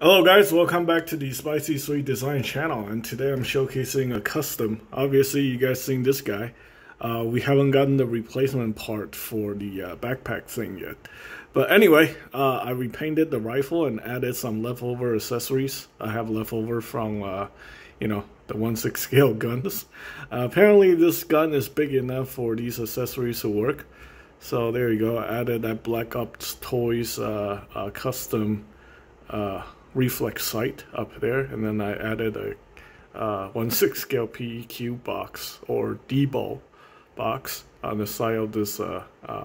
Hello guys, welcome back to the Spicy Sweet Design channel and today I'm showcasing a custom. Obviously you guys seen this guy. Uh, we haven't gotten the replacement part for the uh, backpack thing yet. But anyway, uh, I repainted the rifle and added some leftover accessories I have leftover from, uh, you know, the 1/6 scale guns. Uh, apparently this gun is big enough for these accessories to work. So there you go, I added that Black Ops Toys uh, custom reflex sight up there and then I added a uh, 1/6 scale PEQ box or DBAL box on the side of this uh, uh,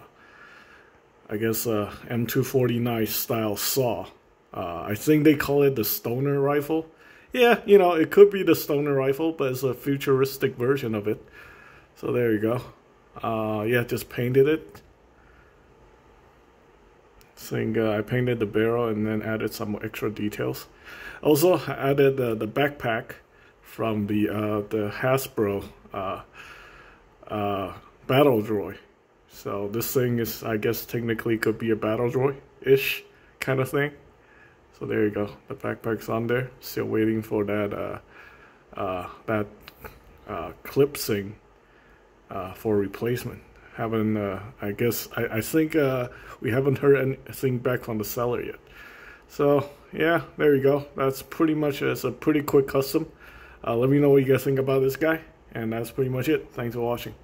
I guess uh, M249 style SAW. Uh, I think they call it the Stoner rifle. Yeah, you know, it could be the Stoner rifle, but it's a futuristic version of it. So there you go. Uh, yeah, just painted it saying uh, I painted the barrel and then added some extra details. Also I added uh, the backpack from the uh, the Hasbro uh, uh, battle droid. So this thing is, I guess, technically could be a battle droid-ish kind of thing. So there you go. The backpack's on there. Still waiting for that uh, that clip thing for replacement haven't uh, I guess I, I think uh, we haven't heard anything back from the seller yet. So yeah there you go. That's pretty much it's a pretty quick custom. Uh, let me know what you guys think about this guy. And that's pretty much it. Thanks for watching